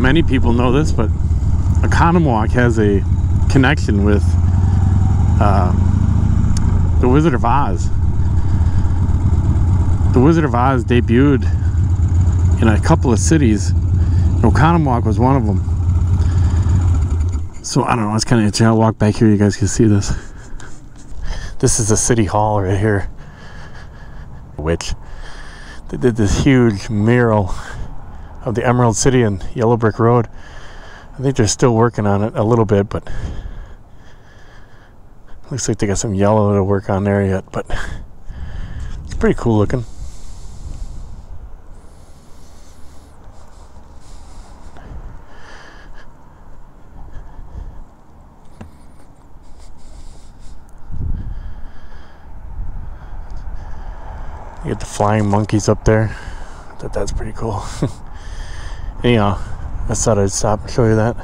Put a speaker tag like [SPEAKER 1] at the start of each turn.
[SPEAKER 1] many people know this, but Oconomowoc has a connection with uh, the Wizard of Oz. The Wizard of Oz debuted in a couple of cities. Oconomowoc was one of them. So I don't know. It's kind of interesting. I'll walk back here. You guys can see this. This is the city hall right here, which they did this huge mural of the Emerald City and Yellow Brick Road. I think they're still working on it a little bit, but looks like they got some yellow to work on there yet. But it's pretty cool looking. You get the flying monkeys up there. I thought that's pretty cool. Anyhow, I thought I'd stop and show you that.